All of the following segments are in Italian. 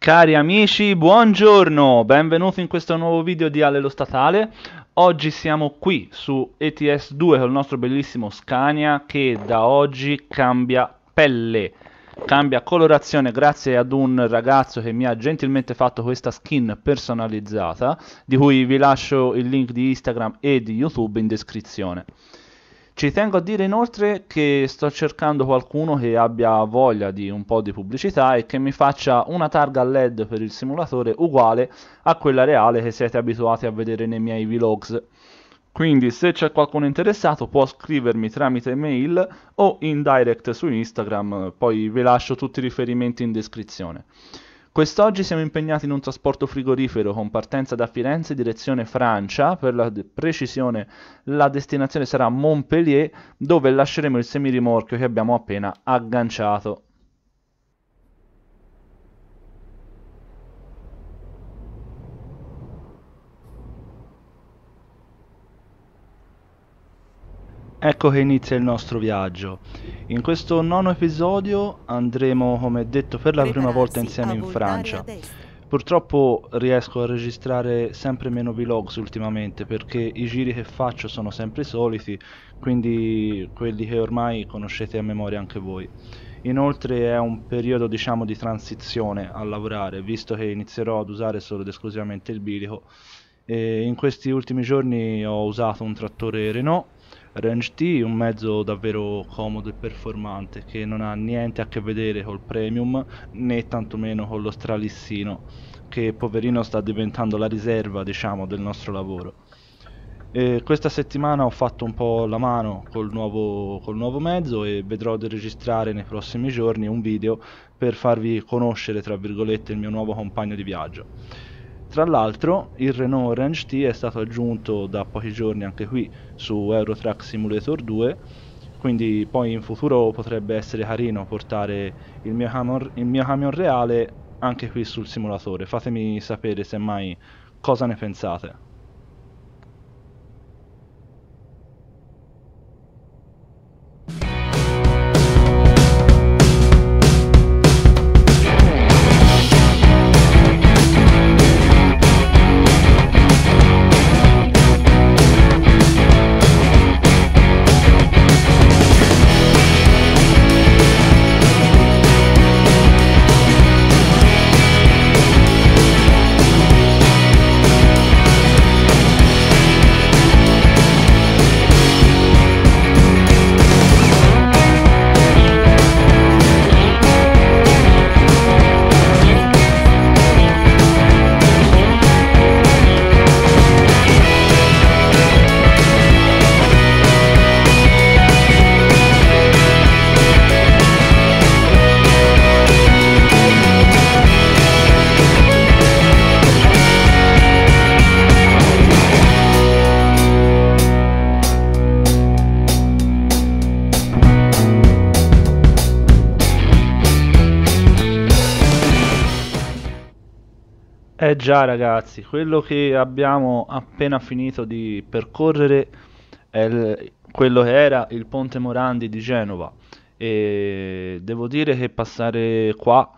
Cari amici, buongiorno, benvenuti in questo nuovo video di Ale lo Statale. Oggi siamo qui su ETS 2 con il nostro bellissimo Scania che da oggi cambia pelle, cambia colorazione grazie ad un ragazzo che mi ha gentilmente fatto questa skin personalizzata, di cui vi lascio il link di Instagram e di YouTube in descrizione. Ci tengo a dire inoltre che sto cercando qualcuno che abbia voglia di un po' di pubblicità e che mi faccia una targa LED per il simulatore uguale a quella reale che siete abituati a vedere nei miei vlogs. Quindi se c'è qualcuno interessato può scrivermi tramite mail o in direct su Instagram, poi vi lascio tutti i riferimenti in descrizione. Quest'oggi siamo impegnati in un trasporto frigorifero con partenza da Firenze direzione Francia, per la precisione la destinazione sarà Montpellier dove lasceremo il semirimorchio che abbiamo appena agganciato. Ecco che inizia il nostro viaggio. In questo nono episodio andremo, come detto, per la prima volta insieme in Francia. Purtroppo riesco a registrare sempre meno vlogs ultimamente perché i giri che faccio sono sempre i soliti, quindi quelli che ormai conoscete a memoria anche voi. Inoltre è un periodo diciamo di transizione a lavorare, visto che inizierò ad usare solo ed esclusivamente il bilico. E in questi ultimi giorni ho usato un trattore Renault Range T un mezzo davvero comodo e performante che non ha niente a che vedere col premium né tantomeno con lo stralissino che poverino sta diventando la riserva diciamo del nostro lavoro. E questa settimana ho fatto un po' la mano col nuovo, col nuovo mezzo e vedrò di registrare nei prossimi giorni un video per farvi conoscere tra virgolette il mio nuovo compagno di viaggio tra l'altro il Renault Range T è stato aggiunto da pochi giorni anche qui su Eurotrack Simulator 2, quindi poi in futuro potrebbe essere carino portare il mio camion, il mio camion reale anche qui sul simulatore. Fatemi sapere semmai cosa ne pensate. Eh già ragazzi, quello che abbiamo appena finito di percorrere è il, quello che era il Ponte Morandi di Genova. E devo dire che passare qua,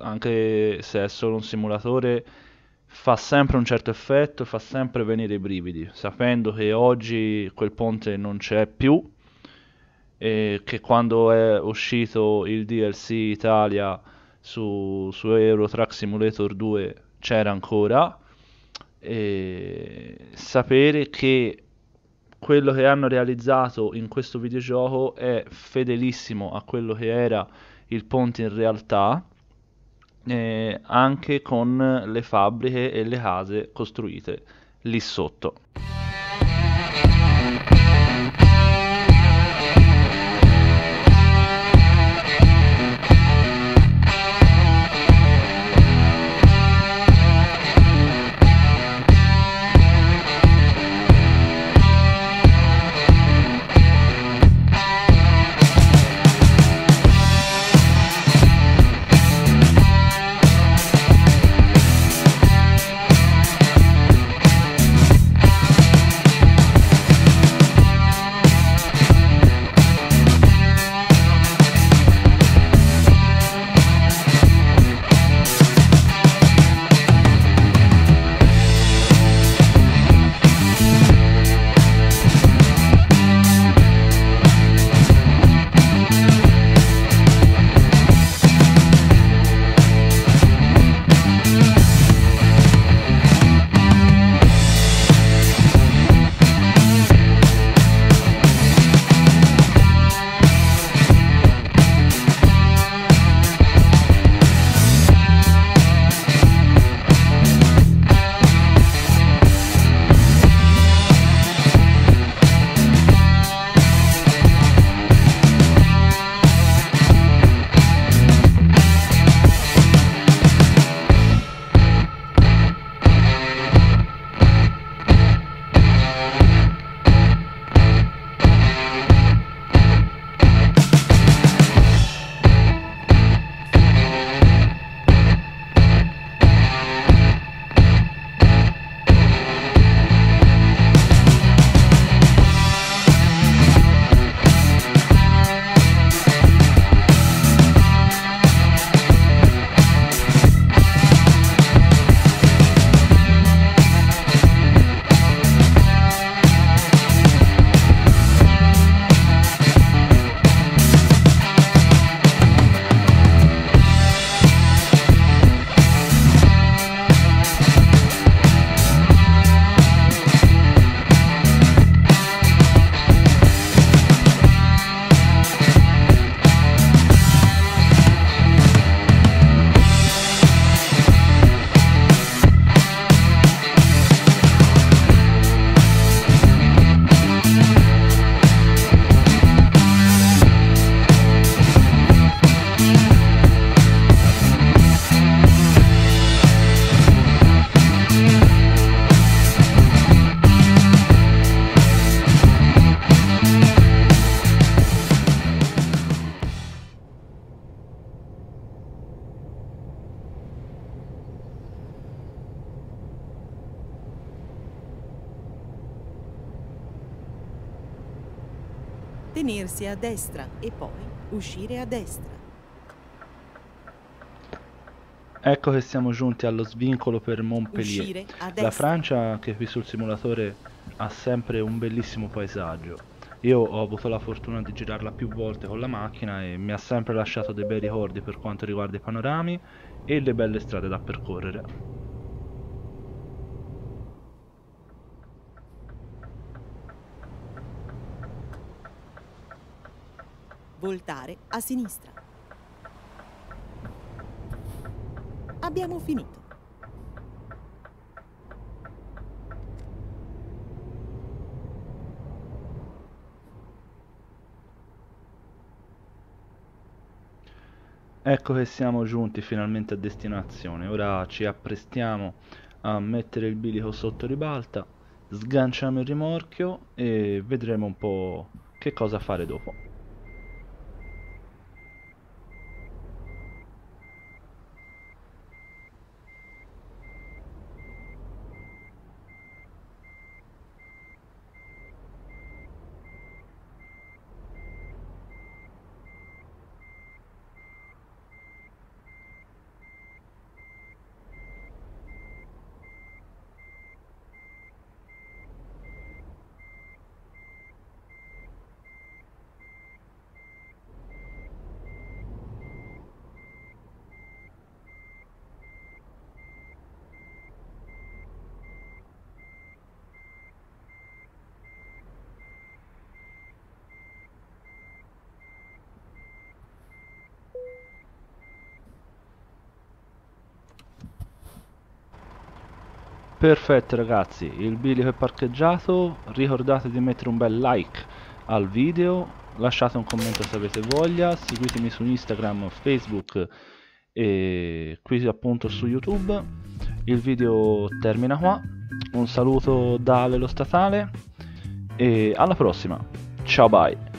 anche se è solo un simulatore, fa sempre un certo effetto, fa sempre venire i brividi, sapendo che oggi quel ponte non c'è più e che quando è uscito il DLC Italia su, su Euro Truck Simulator 2 c'era ancora e sapere che quello che hanno realizzato in questo videogioco è fedelissimo a quello che era il ponte in realtà eh, anche con le fabbriche e le case costruite lì sotto. Mantenersi a destra e poi uscire a destra. Ecco che siamo giunti allo svincolo per Montpellier. La Francia, che qui sul simulatore ha sempre un bellissimo paesaggio. Io ho avuto la fortuna di girarla più volte con la macchina e mi ha sempre lasciato dei bei ricordi per quanto riguarda i panorami e le belle strade da percorrere. Voltare a sinistra. Abbiamo finito. Ecco che siamo giunti finalmente a destinazione, ora ci apprestiamo a mettere il bilico sotto ribalta, sganciamo il rimorchio e vedremo un po' che cosa fare dopo. Perfetto ragazzi, il bilico è parcheggiato, ricordate di mettere un bel like al video, lasciate un commento se avete voglia, seguitemi su Instagram, Facebook e qui appunto su YouTube. Il video termina qua, un saluto da Ale statale e alla prossima, ciao bye!